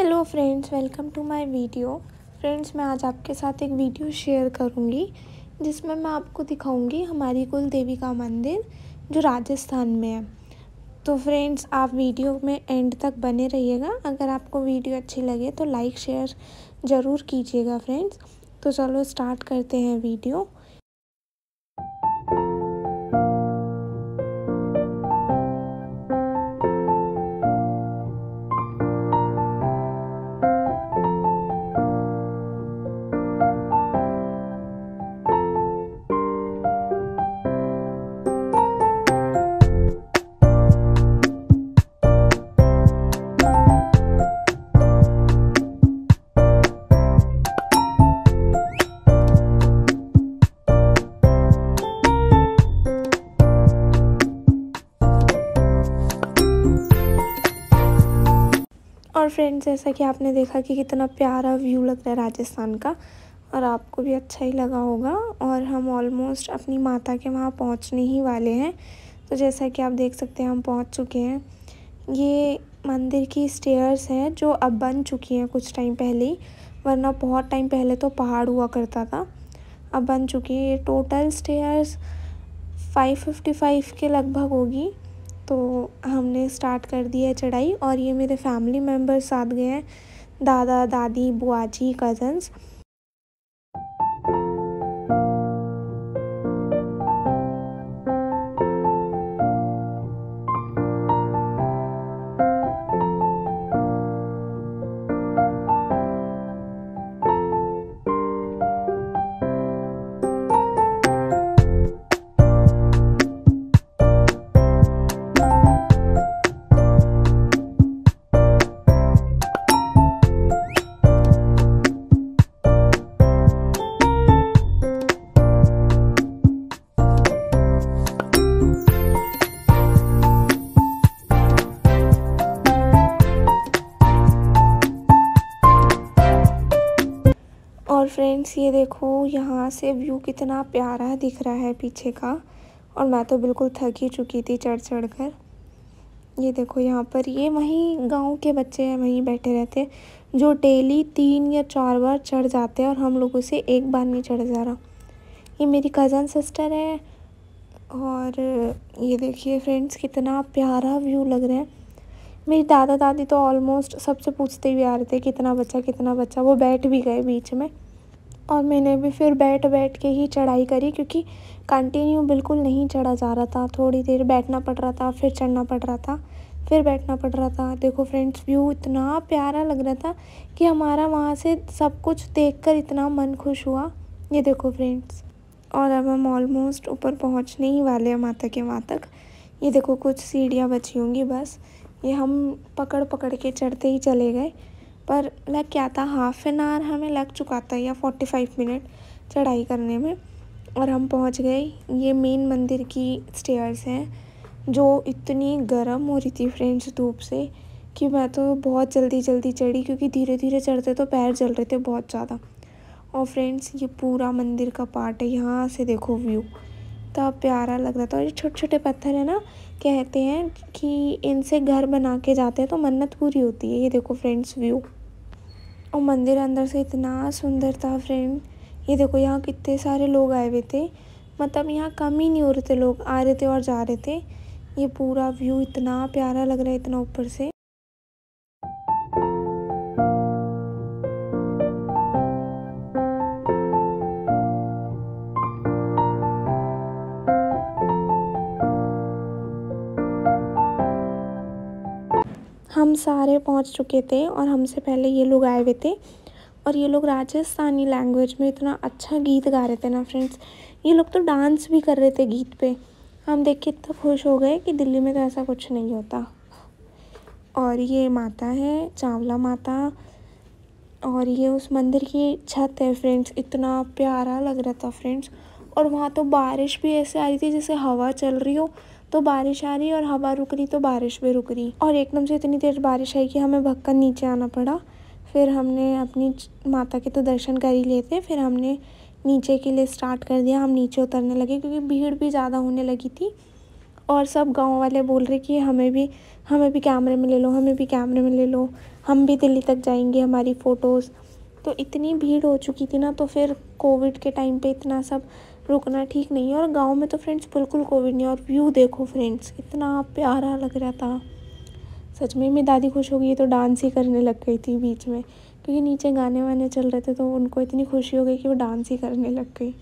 Hello friends welcome to my video friends मैं आज आपके साथ एक वीडियो शेयर करूँगी, जिसमें मैं आपको दिखाऊँगी हमारी कुल देवी का मंदिर जो राजस्थान में है। तो फ्रेंड्स आप वीडियो में एंड तक बने रहिएगा। अगर आपको वीडियो अच्छी लगे तो लाइक शेयर ज़रूर कीजिएगा फ्रेंड्स तो चलो स्टार्ट करते हैं वीडियो फ्रेंड्स जैसा कि आपने देखा कि कितना प्यारा व्यू लग रहा है राजस्थान का, और आपको भी अच्छा ही लगा होगा, और हम ऑलमोस्ट अपनी माता के वहाँ पहुँचने ही वाले हैं। तो जैसा कि आप देख सकते हैं, हम पहुँच चुके हैं। ये मंदिर की स्टेयर्स हैं, जो अब बन चुकी हैं कुछ टाइम पहले ही, वरना बहुत टाइम पहले तो पहाड़ हुआ करता था। अब बन चुकी है ये total stairs five fifty five के लगभग होगी। तो हमने स्टार्ट कर दी है चढ़ाई और ये मेरे फैमिली मेंबर्स साथ गए हैं। दादा, दादी, बुआ जी कज़न्स फ्रेंड्स ये देखो, यहाँ से व्यू कितना प्यारा दिख रहा है पीछे का। और मैं तो बिल्कुल थक ही चुकी थी चढ़ चढ़ कर। ये देखो, यहाँ पर ये वहीं गाँव के बच्चे हैं, वहीं बैठे रहते जो डेली तीन या चार बार चढ़ जाते हैं और हम लोगों से एक बार नहीं चढ़ जा रहा। ये मेरी कज़न सिस्टर है और ये देखिए फ्रेंड्स कितना प्यारा व्यू लग रहा है। मेरी दादा दादी तो ऑलमोस्ट सबसे पूछते हुए आ रहे थे, कितना बच्चा कितना बच्चा, वो बैठ भी गए बीच में। और मैंने भी फिर बैठ बैठ के ही चढ़ाई करी क्योंकि कंटिन्यू बिल्कुल नहीं चढ़ा जा रहा था। थोड़ी देर बैठना पड़ रहा था, फिर चढ़ना पड़ रहा था, फिर बैठना पड़ रहा था। देखो फ्रेंड्स व्यू इतना प्यारा लग रहा था कि हमारा वहाँ से सब कुछ देखकर इतना मन खुश हुआ। ये देखो फ्रेंड्स और अब हम ऑलमोस्ट ऊपर पहुँचने ही वाले हैं माता के वहाँ तक। ये देखो कुछ सीढ़ियाँ बची होंगी बस। ये हम पकड़ पकड़ के चढ़ते ही चले गए। पर लग क्या था हाफ़ एन आवर हमें लग चुका था या फोर्टी फाइव मिनट चढ़ाई करने में। और हम पहुँच गए। ये मेन मंदिर की स्टेयर्स हैं, जो इतनी गर्म हो रही थी फ्रेंड्स धूप से, कि मैं तो बहुत जल्दी जल्दी चढ़ी, क्योंकि धीरे धीरे चढ़ते तो पैर जल रहे थे बहुत ज़्यादा। और फ्रेंड्स, ये पूरा मंदिर का पार्ट है, यहाँ से देखो व्यू इतना प्यारा लग रहा था। और ये छोटे छोटे पत्थर है ना, कहते हैं कि इनसे घर बना के जाते हैं तो मन्नत पूरी होती है। ये देखो फ्रेंड्स व्यू और मंदिर अंदर से इतना सुंदर था फ्रेंड ये देखो, यहाँ कितने सारे लोग आए हुए थे। मतलब यहाँ कम ही नहीं हो रहे थे लोग, आ रहे थे और जा रहे थे। ये पूरा व्यू इतना प्यारा लग रहा है, इतना ऊपर से। हम सारे पहुँच चुके थे और हमसे पहले ये लोग आए हुए थे। और ये लोग राजस्थानी लैंग्वेज में इतना अच्छा गीत गा रहे थे ना फ्रेंड्स ये लोग तो डांस भी कर रहे थे गीत पे। हम देख के इतना खुश हो गए कि दिल्ली में तो ऐसा कुछ नहीं होता। और ये माता है, चावला माता। और ये उस मंदिर की छत है फ्रेंड्स इतना प्यारा लग रहा था फ्रेंड्स और वहाँ तो बारिश भी ऐसे आ रही थी जैसे हवा चल रही हो। तो बारिश आ रही और हवा रुक रही तो बारिश भी रुक रही। और एकदम से इतनी तेज़ बारिश आई कि हमें भक्कर नीचे आना पड़ा। फिर हमने अपनी माता के तो दर्शन कर ही लिए थे। फिर हमने नीचे के लिए स्टार्ट कर दिया। हम नीचे उतरने लगे क्योंकि भीड़ भी ज़्यादा होने लगी थी। और सब गाँव वाले बोल रहे कि हमें भी हमें भी कैमरे में ले लो, हमें भी कैमरे में ले लो। हम भी दिल्ली तक जाएँगे हमारी फ़ोटोज़ तो इतनी भीड़ हो चुकी थी ना तो फिर कोविड के टाइम पे इतना सब रुकना ठीक नहीं है और गाँव में तो फ्रेंड्स बिल्कुल कोविड नहीं और व्यू देखो फ्रेंड्स इतना प्यारा लग रहा था। सच में मेरी दादी खुश हो गई तो डांस ही करने लग गई थी बीच में, क्योंकि नीचे गाने वाने चल रहे थे तो उनको इतनी खुशी हो गई कि वो डांस ही करने लग गई।